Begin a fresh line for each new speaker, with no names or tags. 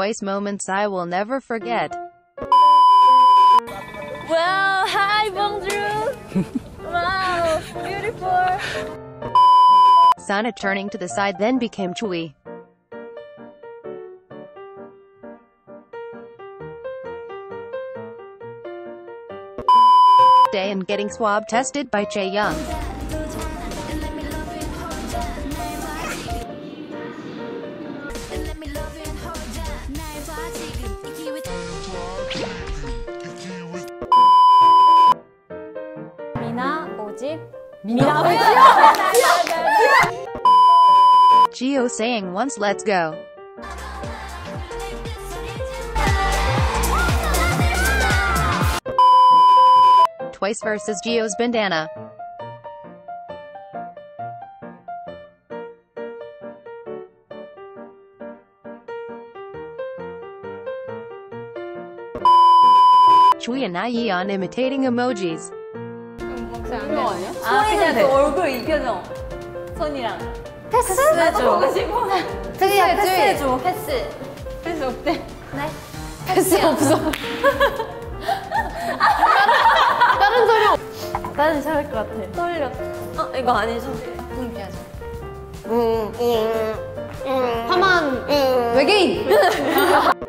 Twice moments I will never forget.
Wow, hi, bonjour. wow, beautiful.
Sana turning to the side then became Tzuyu. Day and getting swab tested by Chae Young. Jihyo saying once let's go. Twice versus Jihyo's bandana. Tzuyu and Ai on imitating emojis.
그거 아니야? 아, 소희는 그 얼굴 이 표정. 손이랑. 패스? 나도 보고 싶어.
트위야,
패스해줘. 패스. 패스 없대. 네?
패스 없어. 다른 사람.
나는 잘할 것 같아. 떨려. 어, 이거 아니죠?
이렇게 하자. 음, 음, 음. 하만, 음. 외계인!